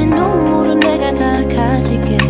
내 눈물은 내가 다 가질게.